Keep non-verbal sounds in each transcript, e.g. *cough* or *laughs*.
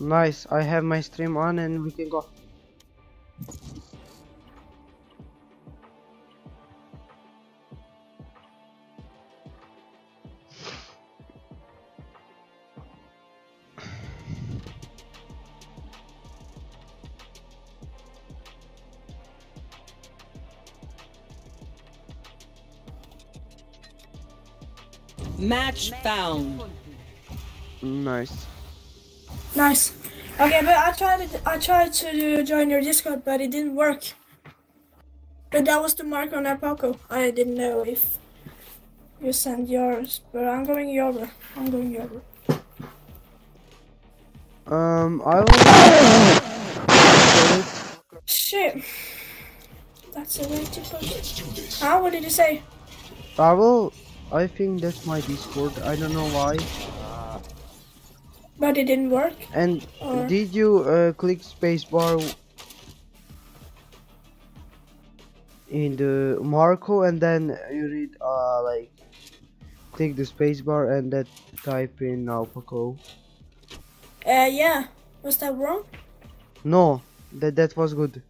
Nice. I have my stream on and we can go. Match found. Nice. Nice. Okay, but I tried it. I tried to join your Discord, but it didn't work. But that was the mark on Poco. I didn't know if you sent yours, but I'm going over. I'm going over. Um, I will. Shit. That's a way to put it. How? What did you say? I will. I think that's my Discord. I don't know why. But it didn't work. And Or- did you uh, click spacebar in the Marco and then you read uh like click the spacebar and then type in Alpaco? Uh, yeah. Was that wrong? No, that that was good.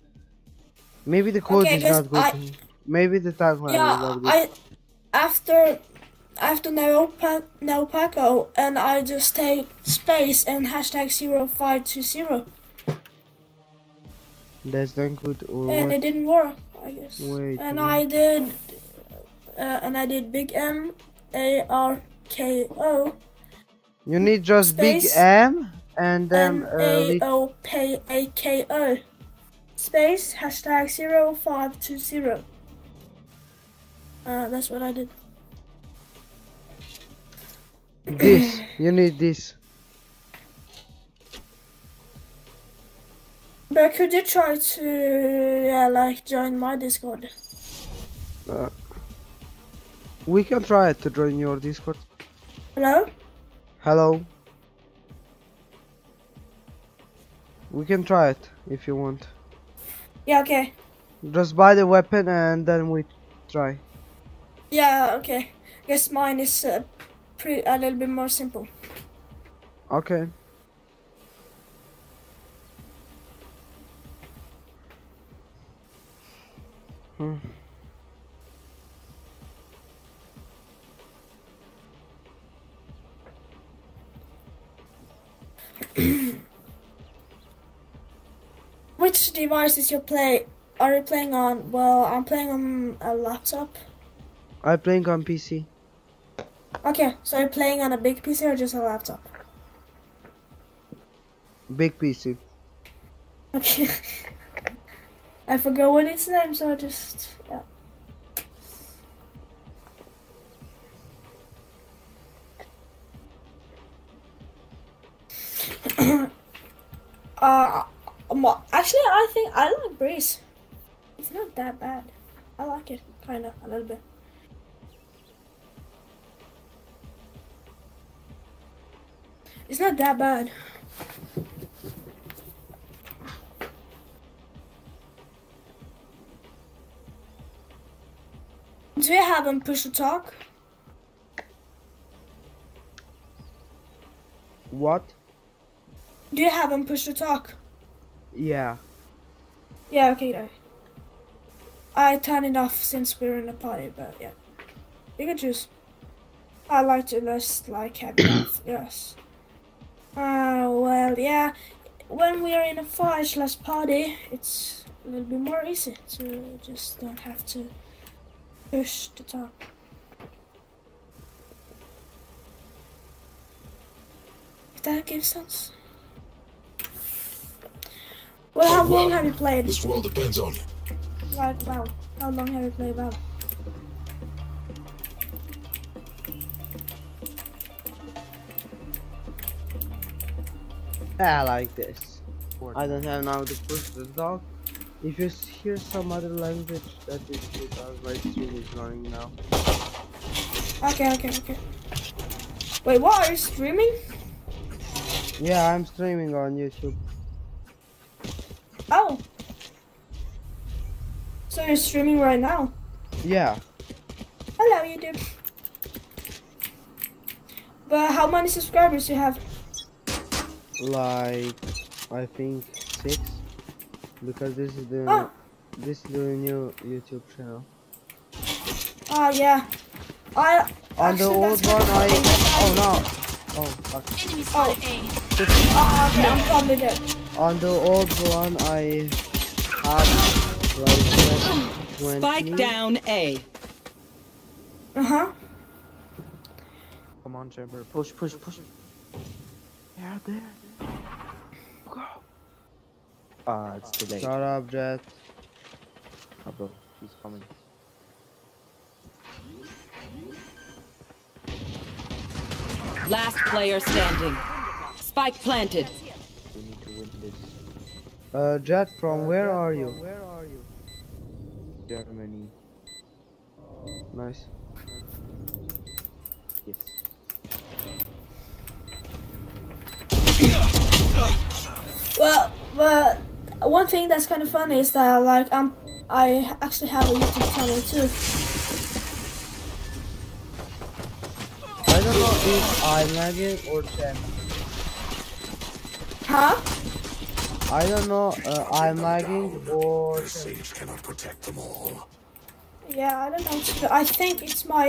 Maybe the code Okay, is not good. I- Maybe the tagline is not good. I after after no pa- no Paco and I just take space and hashtag zero five two zero That's not good. Or and what? it didn't work. I guess. Wait, and? I did uh, and I did big M A R K O You need just big M and then M uh, A O P A K O space hashtag zero five two zero. Uh, that's what I did. This. You need this. But could you try to yeah like join my Discord? Uh, we can try to join your Discord. Hello? Hello. We can try it if you want. Yeah, okay. Just buy the weapon and then we try. Yeah, okay. I Guess mine is uh, pre- a little bit more simple. Okay. Hmm. *coughs* Which device is your play? Are you playing on? Well, I'm playing on a laptop. I'm playing on PC. Okay, so you're playing on a big PC or just a laptop? Big PC. Okay. *laughs* I forgot what its name, so I just yeah. *clears throat* uh, um, actually, I think I like Breeze. It's not that bad. I like it, kind of, a little bit. It's not that bad. Do you have him push to talk? What? Do you have him push to talk? Yeah. Yeah, okay, no. I turned it off since we're in a party, but yeah. You can choose. I like to just like have it yes. Uh, well, yeah. When we are in a fire slash party, it's a little bit more easy to just don't have to push the talk. If that gives sense. Well, how long have you played? This world depends on you. Like, wow. How long have you played WoW? I like this. I don't have now the push to dog. If you hear some other language, that is because my stream is running now. Okay, okay, okay. Wait, what? Are you streaming? Yeah, I'm streaming on YouTube. Oh. So you're streaming right now? Yeah. Hello, YouTube. But how many subscribers you have? Like I think six because this is the Oh. this is the new YouTube channel. Ah, yeah. I On the old one, not I oh no, oh fuck. Enemy Oh. spotted A. Ah, okay, I'm probably dead. On the old one, I had like twenty. Spike down A. Uh huh. Come on, Chamber. push, push, push. Yeah, there. Go. Ah, it's too late. Shut up, Jett. Ah, bro, he's coming. Last player standing. Spike planted. We need to win this. Uh, Jett, from where are you? Where are you? Germany. Nice. Yes. But one thing that's kind of funny is that like I'm I actually have a YouTube channel too. I don't know if I'm lagging or Jet. Huh? I don't know. Uh, I'm lagging or. Yeah, I don't know. I think it's my.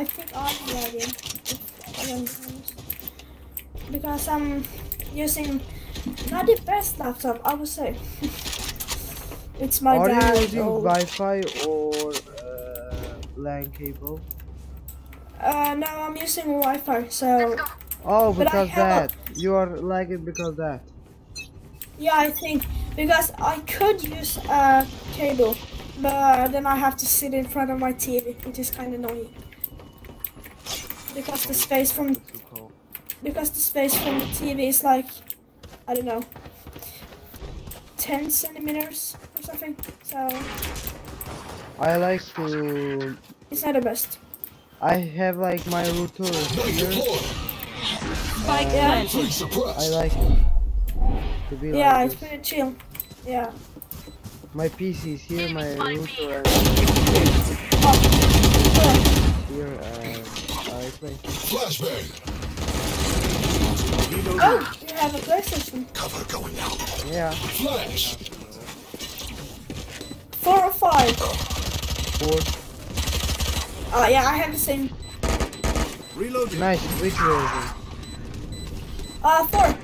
I think I'm lagging. if I'm honest. Because I'm using not the best laptop, I would say. *laughs* it's my Are dad. you using old- Wi-Fi or uh, LAN cable? Uh, no, I'm using Wi-Fi. So Oh, because have that. You are lagging because that. yeah, I think because I could use a cable, but then I have to sit in front of my TV, which is kind of annoying. Because the space from because the space from the TV is like, I don't know, 10 centimeters or something. So I like to. it's not the best. I have like my router here. Spike Yeah. planted. I like to be Yeah, like it's this. pretty chill. Yeah. My PC is here, my router uh, and Oh, here and I play. oh, you have a PlayStation. Cover going out. Yeah, Flash. Four or five. four. Oh yeah, I have the same. Nice. Which version? Uh, four.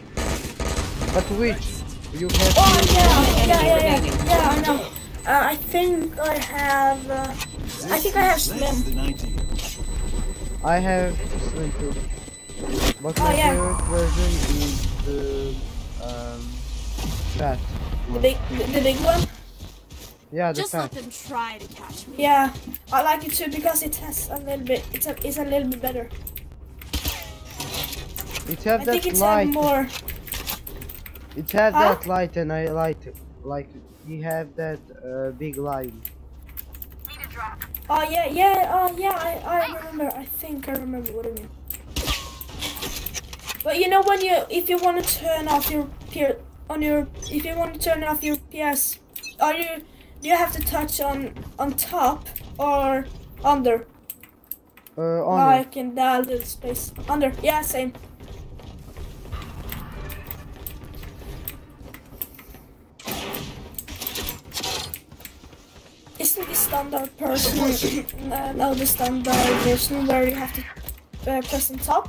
But which? You have. Oh two- yeah, yeah, yeah, yeah, yeah. I know. Uh, I think I have. Uh, I think I have Slim. I have Slim too. But Oh, my yeah. favorite version is the um fat. The big, the, the big one. Yeah, the Just let fat. them try to catch me. Yeah, I like it too because it has a little bit. It's a, it's a little bit better. It have I that think it's light. more. It had Huh? that light, and I like it. Like he have that uh, big line. Oh yeah, yeah, oh yeah. I, I remember. I think I remember what I mean. But you know when you if you want to turn off your P on your if you want to turn off your PS, are you do you have to touch on on top or under? Uh, on Like in that little space under. Yeah, same. Isn't the standard person *coughs* uh, no the standard version where you have to uh, press on top?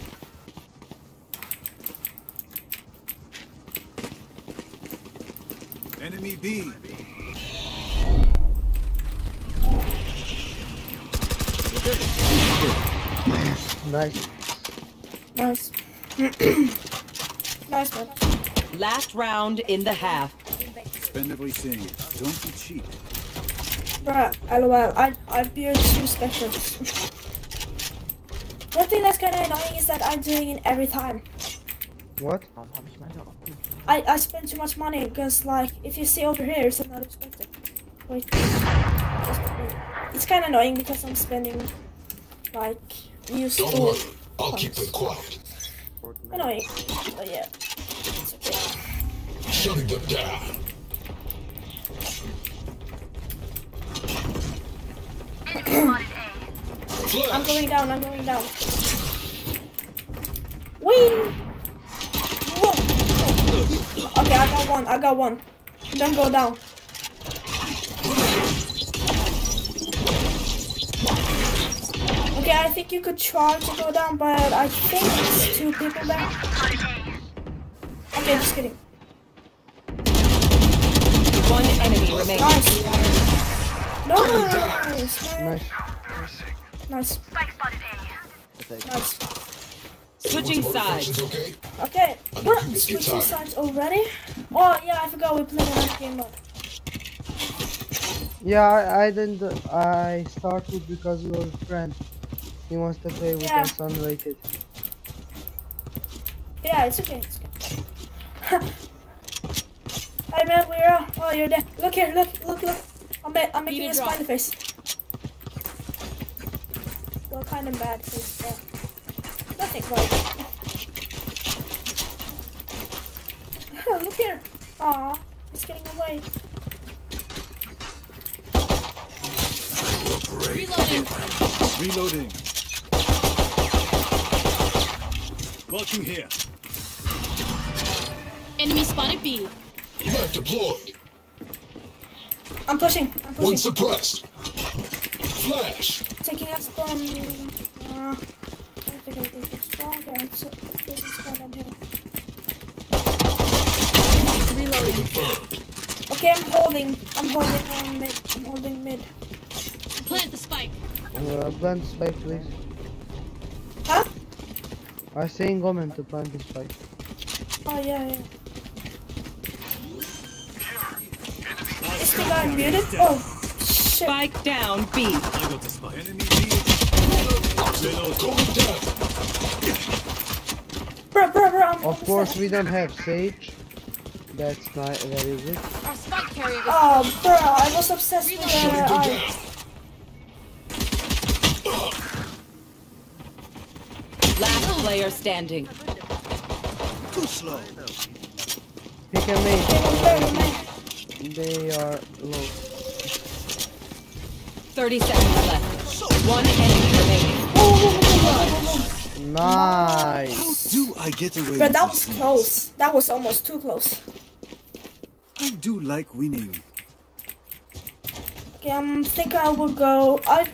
Enemy B. nice. Nice. *clears throat* nice one. Last round in the half. Spend everything. Don't be cheap. Bruh, lol, I, I beard two special. *laughs* One thing that's kinda annoying is that I'm doing it every time. What? I, I spend too much money because like if you see over here it's not expected. Wait. It's kind of annoying because I'm spending like useful. Don't worry, I'll keep funds. them quiet. Annoying, but yeah. It's okay. Shutting them down. I'm going down. I'm going down. Wait. Whoa. Okay, I got one. I got one. Don't go down. Okay, I think you could try to go down, but I think it's two people down. Okay, just kidding. One enemy remaining. Nice. Nice. Nice. Nice. Nice. Switching Functions sides. okay? Okay, I'm we're gonna get switching tired. sides already. Oh yeah, I forgot we played another game mode. Yeah, I, I didn't. I started because you were a friend. He wants to play with Yeah. us unrated. Yeah, it's okay. It's okay. *laughs* Hey man, we're uh, oh you're there. Look here, look, look, look. I'm ma- I'm making Need a a drop. smiley face. Well, kind of bad face. Yeah. Nothing oh, right. look here. Aw, it's getting away. Reloading. Blocking here. Enemy spotted B. Map deployed. I'm pushing. I'm One suppressed. Flash! Taking us from. Uh, I think I think it's strong. Okay, this is what I'm hitting. Confirmed. Okay, I'm holding. I'm holding on mid. I'm holding mid. Plant the spike. Uh, plant the spike, please. Huh? I saying comment to plant the spike. Oh yeah, yeah. Is the guy muted? Oh, shit. Spike down B. I got the spike. Enemy B. Reload. Going down. Bro, bro, bro. I'm Of course, we don't have Sage. That's not very good. Our spike carrier Oh, bro, I was obsessed with uh, the Shutting them eye. down. Last player standing. Too slow. Pick and mate. Okay, one there, one there. They are low. 30 seconds left. One enemy remaining. Nice. Do I get away Bro, with that was close. That was almost too close. I do like winning. Okay, I'm think I will go. I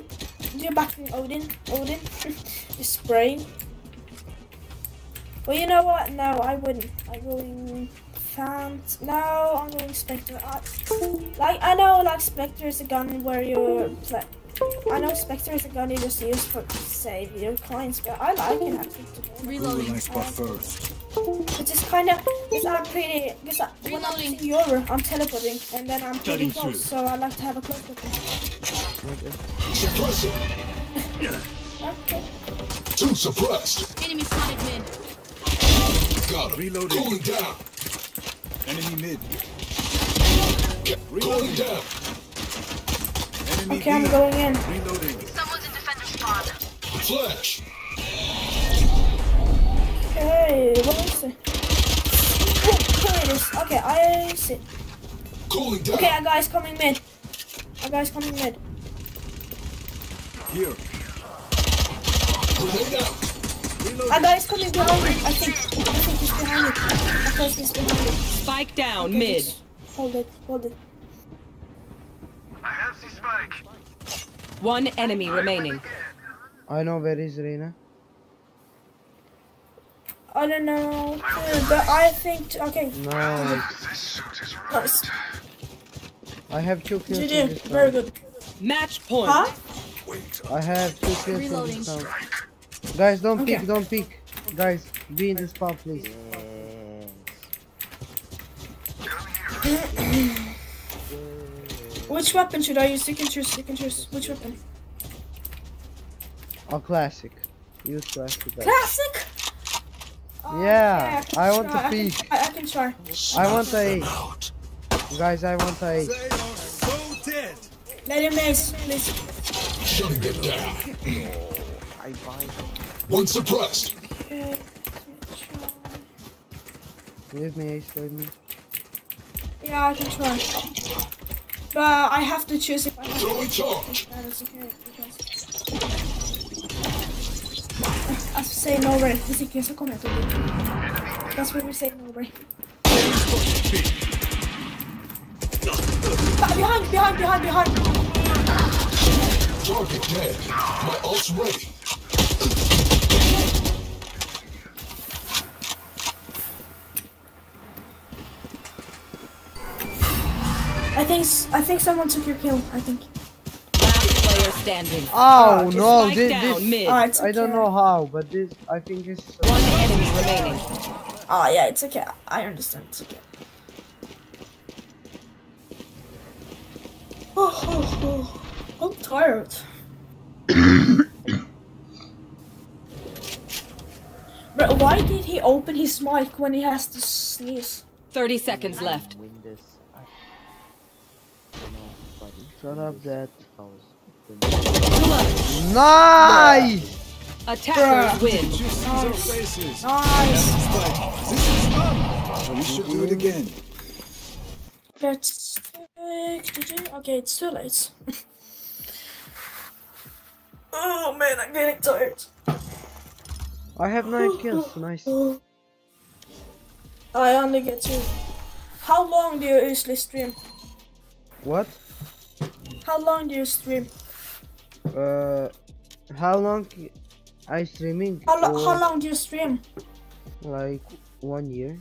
do backing Odin. Odin, *laughs* is spraying. Well, you know what? No, I wouldn't. I'm going fans. No, I'm going Spectre. I, like I know, like Spectre is a gun where you play. I know Spectre is a gun you just use for to save your coins, but I like it actually. To be honest. Go reloading. with my spot first. It's just kind of, because I'm pretty, because I, when I'm Reloading. using Yoru, I'm teleporting, and then I'm pretty Cutting through. close, so I like to have a close look. Suppressing. Okay. Two suppressed. Enemy spotted mid. Got him. Reloading. Going down. Enemy mid. Going down. Enemy Okay, I'm going in. Reloading. Flash. Hey, what is it? Oh, here it is. Okay, I see. Going down. Okay, a guy's coming mid. A guy's coming mid. Here. Grenade out. A Reloading. guy's coming behind me. I think. I think he's behind me. I think he's behind me. Spike down Okay, mid. just Hold it. Hold it. One enemy remaining. I know where is Reyna. I don't know. Dude, but I think. Okay. Nice. Nice. I have two kills GG. Very good. Match point. Huh? I have two kills Reloading. this round. Guys, don't Okay. peek, don't peek. Guys, be in the spot, please. *clears throat* Which weapon should I use? You can choose. You can choose. Which weapon? A classic. Use classic. guys. Classic. Oh, Yeah, okay, can I want try. to I. I, I can try. I want a Out. Guys, I want a They are so dead. Let him ace, please. Shutting them down. I buy them. One suppressed. Okay. Leave me, Ace, leave me. Yeah, I can try. But I have to choose if I have Throwing charge. that is okay. Because... Alltså säg no ray. Musiken så kommer jag till That's what we say no ray. Ah, Behind, behind, behind, behind. Target dead. My ult's ready. I think s- I think someone took your kill. I think. Last player standing. Oh no, this, down this mid. It's I don't know how, but this I think is One enemy remaining. Ah, yeah, it's okay. I understand. It's okay. Oh, oh, oh. I'm tired. But why did he open his mic when he has to sneeze? 30 seconds left. Buddy. Shut up, Dad. House. nice. Attackers win. Just see their faces. Nice. This is fun. We should do it again. Let's take. Okay, it's too late. *laughs* oh man, I'm getting tired. I have nine kills. Nice. I only get two. How long do you usually stream? What? How long do you stream? Uh, how long I streaming? How, lo- how long do you stream? Like one year.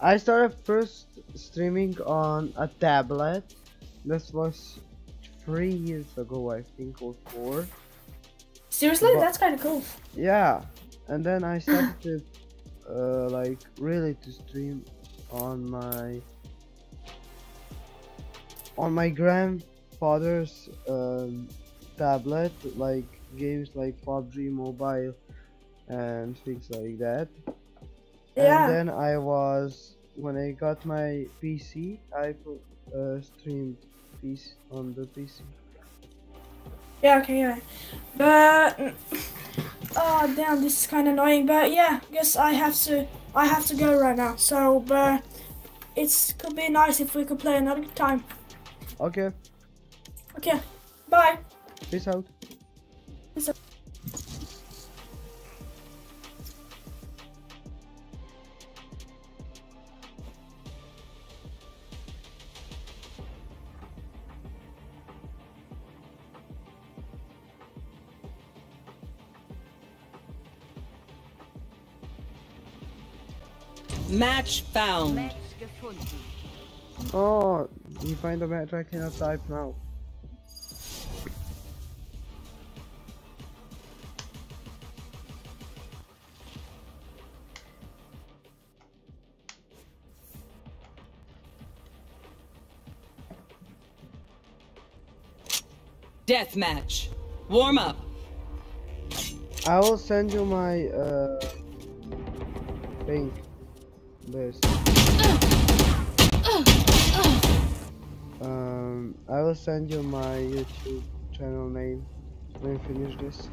I started first streaming on a tablet. This was three years ago, I think, or four. Seriously, But- that's kind of cool. Yeah, and then I started uh, like really to stream on my on my grandfather's um, tablet, like games like PUBG Mobile and things like that. Yeah. And then I was when I got my PC, I put uh, streamed PC on the PC. Yeah, okay, yeah. But mm, *laughs* oh damn, this is kind of annoying. But yeah, guess I have to I have to go right now. So, but it's could be nice if we could play another time. Okay, Okay, bye. peace out. Match found. Oh, you find the match I cannot type now. Death match. Warm up. I will send you my uh thing. This. Um, I will send you my YouTube channel name when you finish this.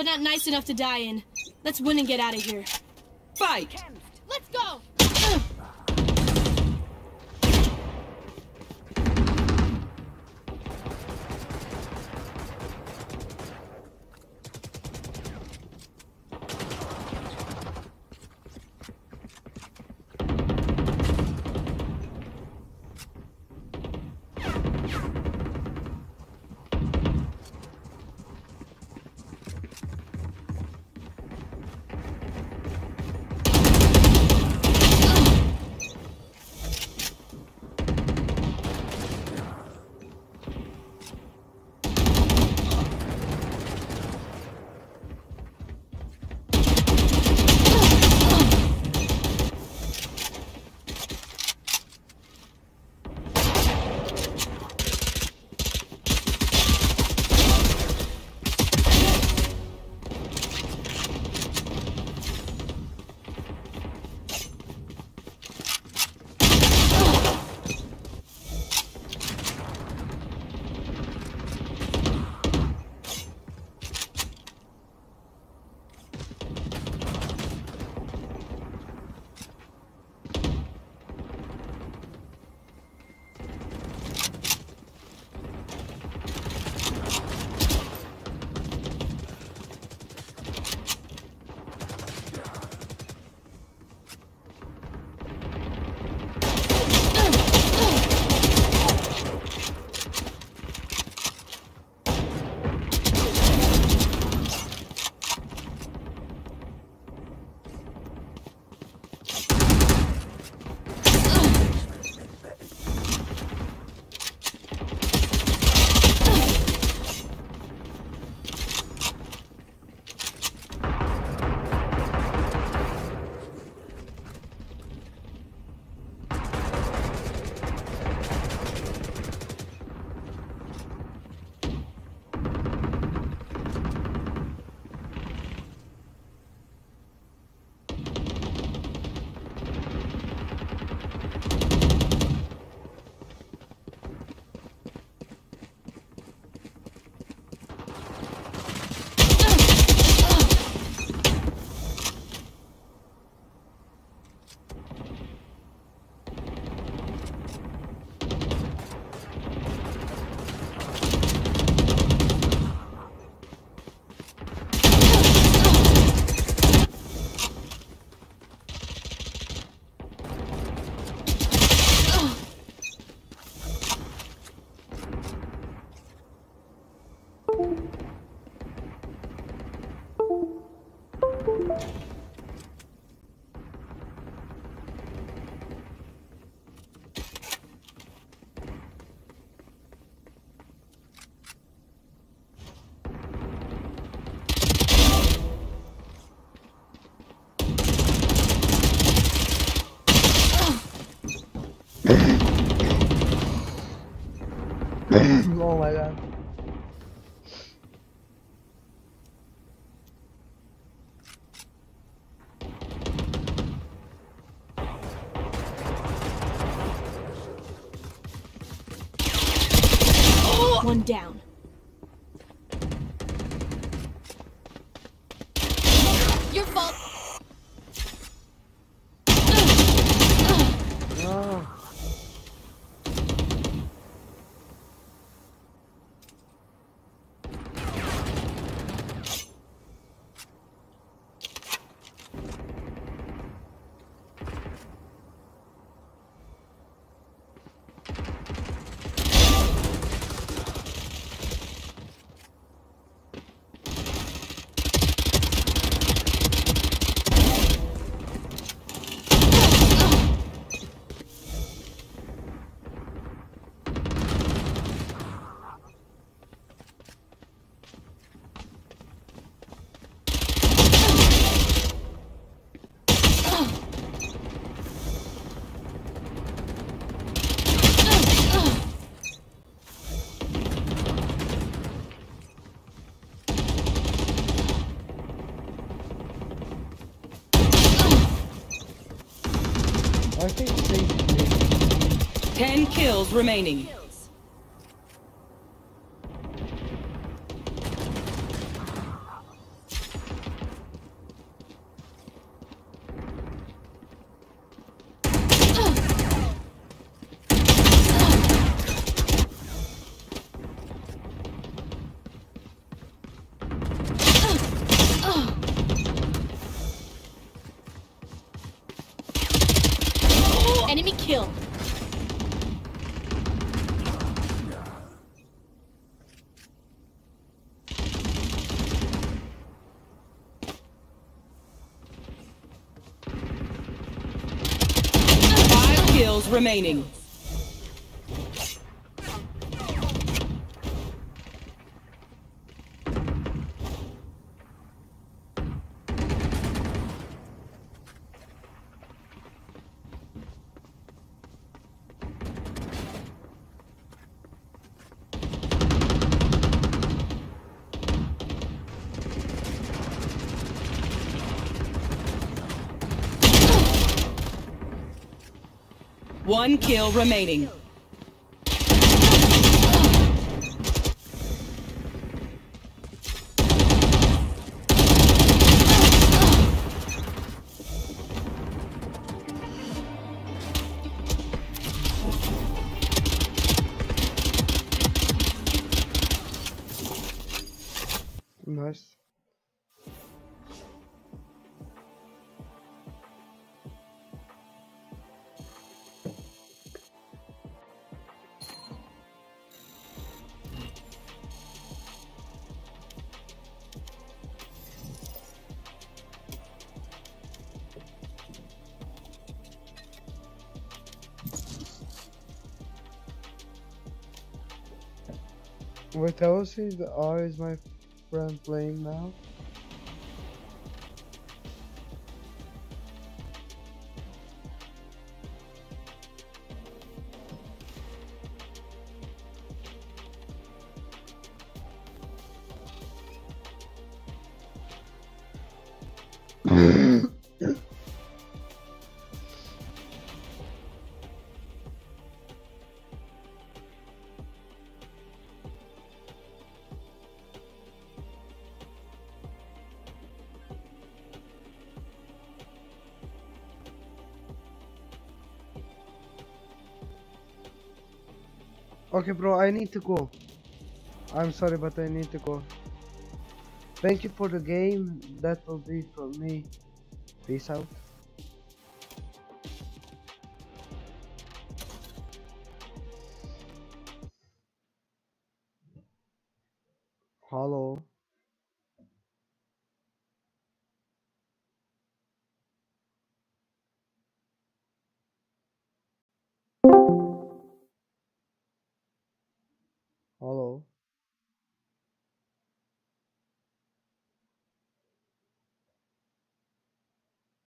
But not nice enough to die in. Let's win and get out of here. Fight! Ten kills remaining. Remaining. One kill remaining. That was his R is my friend playing now? Okay, bro, I need to go. I'm sorry, but I need to go. Thank you for the game. That will be from me. Peace out.